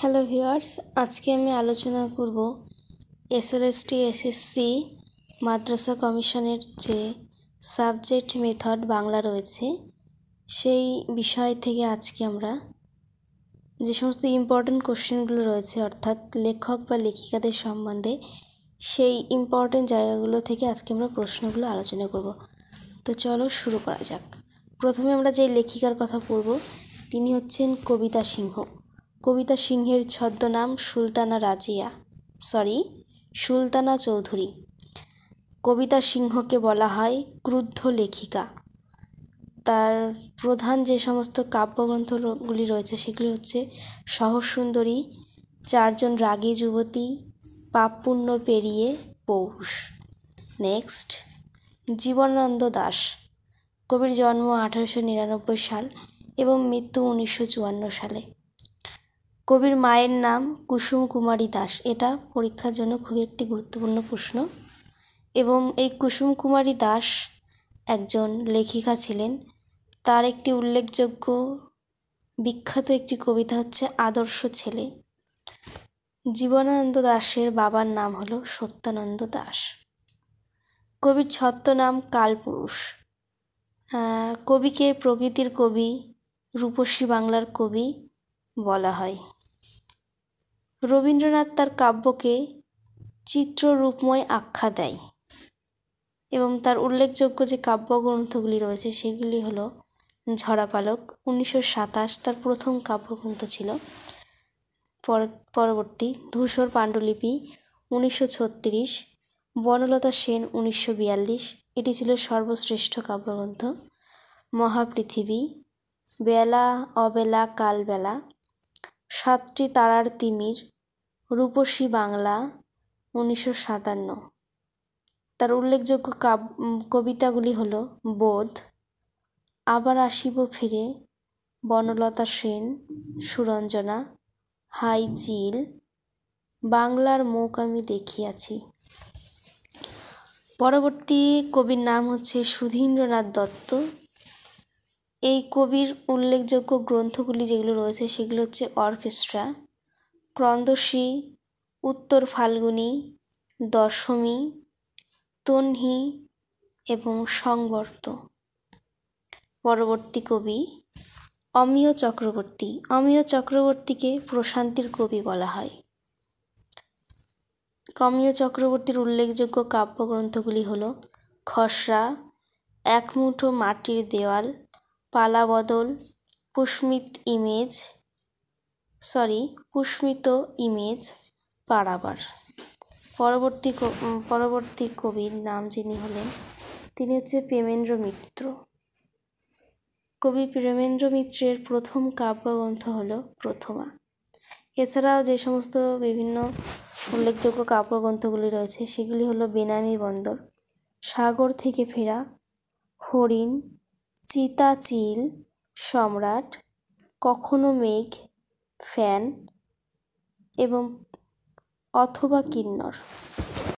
Hello viewers, আজকে আমি আলোচনা করব এসএলএসটি, এসএসসি, মাদ্রাসা কমিশনের যে সাবজেক্ট মেথড বাংলা রয়েছে, সেই বিষয় থেকে আজকে আমরা যে সমস্ত ইম্পর্ট্যান্ট কোশ্চেনগুলো রয়েছে, অর্থাৎ লেখক বা লেখিকাদের সম্বন্ধে, সেই ইম্পর্ট্যান্ট জায়গাগুলো থেকে আজকে আমরা প্রশ্নগুলো আলোচনা করব। তো চলো শুরু করা যাক। প্রথমে আমরা যে লেখিকার কথা পড়ব, তিনি হচ্ছেন কবিতা সিংহ। কবিতা সিংহের ছদ্মনাম সুলতানা রাজিয়া। সরি সুলতানা চৌধুরী। কবিতা সিংহকে বলা হয় ক্রুদ্ধ লেখিকা। তার প্রধান যে সমস্ত কাব্যগ্রন্থগুলি রয়েছে, সেগুলি হচ্ছে সহসুন্দরী, চারজন রাগী যুবতী, পাপপুণ্য পেরিয়ে পৌষ। নেক্সট জীবনানন্দ দাস কবির জন্ম আঠারোশো নিরানব্বই সাল এবং মৃত্যু উনিশশো চুয়ান্ন সালে। কবির মায়ের নাম কুসুম কুমারী দাস। এটা পরীক্ষার জন্য খুবই একটি গুরুত্বপূর্ণ প্রশ্ন। এবং এই কুসুম কুমারী দাস একজন লেখিকা ছিলেন। তার একটি উল্লেখযোগ্য বিখ্যাত একটি কবিতা হচ্ছে আদর্শ ছেলে। জীবনানন্দ দাশের বাবার নাম হলো সত্যানন্দ দাস। কবির ছদ্মনাম কালপুরুষ। কবিকে প্রকৃতির কবি, রূপসী বাংলার কবি বলা হয়। রবীন্দ্রনাথ তার কাব্যকে চিত্ররূপময় আখ্যা দেয় এবং তার উল্লেখযোগ্য যে কাব্যগ্রন্থগুলি রয়েছে সেগুলি হলো ঝরাপালক, উনিশশো সাতাশ, তার প্রথম কাব্যগ্রন্থ ছিল পরবর্তী ধূসর পাণ্ডুলিপি, উনিশশো ছত্রিশ, বনলতা সেন, উনিশশো বিয়াল্লিশ, এটি ছিল সর্বশ্রেষ্ঠ কাব্যগ্রন্থ। মহাপৃথিবী, বেলা, অবেলা, কালবেলা সাতটি তারার তিমির, রূপসী বাংলা উনিশশো সাতান্ন। তার উল্লেখযোগ্য কবিতাগুলি হল বোধ, আবার আসিব ফিরে বনলতা সেন, সুরঞ্জনা, হাই চিল, বাংলার মুখ আমি দেখিয়াছি। পরবর্তী কবির নাম হচ্ছে সুধীন্দ্রনাথ দত্ত। এই কবির উল্লেখযোগ্য গ্রন্থগুলি যেগুলো রয়েছে সেগুলো হচ্ছে অর্কেস্ট্রা, ক্রন্দশী, উত্তর ফাল্গুনী, দশমী, তন্হি এবং সংবর্ত। পরবর্তী কবি অমিয় চক্রবর্তী। অমিয় চক্রবর্তীকে প্রশান্তির কবি বলা হয়। অমিয় চক্রবর্তীর উল্লেখযোগ্য কাব্যগ্রন্থগুলি হল খসড়া, এক মুঠো মাটির দেওয়াল পালাবদল, পুষ্মিত ইমেজ সরি পুষ্মিত ইমেজ পাড়াবার। পরবর্তী পরবর্তী কবির নাম যিনি হলেন, তিনি হচ্ছে প্রেমেন্দ্র মিত্র। কবি প্রেমেন্দ্র মিত্রের প্রথম কাব্যগ্রন্থ হল প্রথমা। এছাড়াও যে সমস্ত বিভিন্ন উল্লেখযোগ্য কাব্যগ্রন্থগুলি রয়েছে, সেগুলি হলো বেনামি বন্দর, সাগর থেকে ফেরা, হরিণ চিতাচিল সম্রাট কখনো মেঘ ফ্যান এবং অথবা কিন্নর।